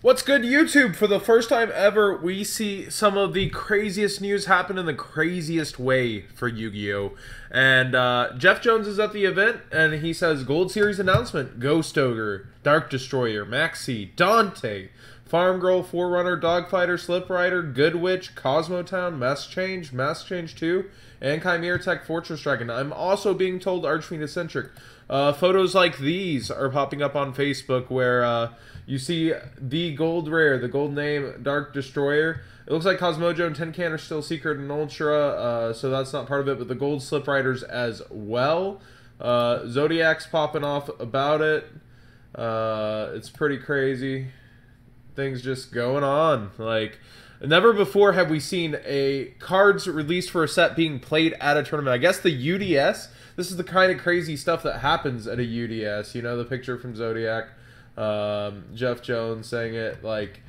What's good, YouTube? For the first time ever, we see some of the craziest news happen in the craziest way for Yu-Gi-Oh! And uh, Jeff Jones is at the event, and he says, Gold Series announcement, Ghost Ogre, Dark Destroyer, Maxi, Dante, Farmgirl, Forerunner, Dogfighter, Sliprider, Good Witch, Kozmotown, Mask Change, Mask Change 2, and Chimeratech Fortress Dragon. I'm also being told Archfiend Eccentrick. Uh, photos like these are popping up on Facebook where uh, you see the gold rare, the gold name Dark Destroyer. It looks like Kozmojo and Tincan are still secret and Ultra, uh, so that's not part of it, but the gold slip riders as well. Uh, Zodiac's popping off about it. Uh, it's pretty crazy. Things just going on. Like, never before have we seen a cards released for a set being played at a tournament. I guess the UDS this is the kind of crazy stuff that happens at a UDS. You know, the picture from Zodiac, um, Jeff Jones saying it like,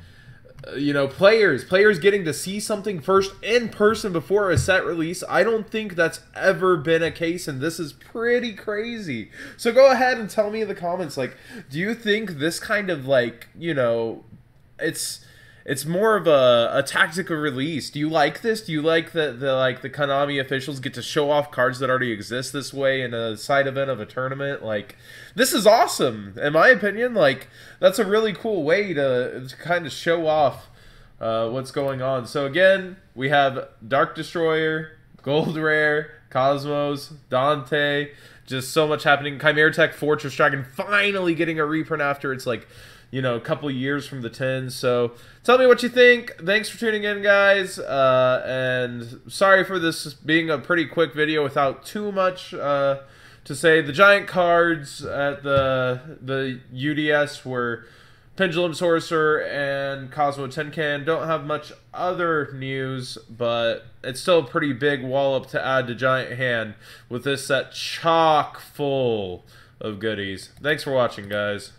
uh, you know, players, players getting to see something first in person before a set release. I don't think that's ever been a case, and this is pretty crazy. So go ahead and tell me in the comments, like, do you think this kind of like, you know, it's it's more of a, a tactical release. Do you like this? Do you like that the like the Konami officials get to show off cards that already exist this way in a side event of a tournament? Like this is awesome, in my opinion. Like that's a really cool way to, to kind of show off uh, what's going on. So again, we have Dark Destroyer, Gold Rare, Cosmos, Dante. Just so much happening. Chimeratech Fortress Dragon finally getting a reprint after it's like you know, a couple years from the 10. So tell me what you think. Thanks for tuning in, guys. Uh, and sorry for this being a pretty quick video without too much uh, to say. The giant cards at the the UDS were Pendulum Sorcerer and Kozmo Tincan. Don't have much other news, but it's still a pretty big wallop to add to Giant Hand with this set chock full of goodies. Thanks for watching, guys.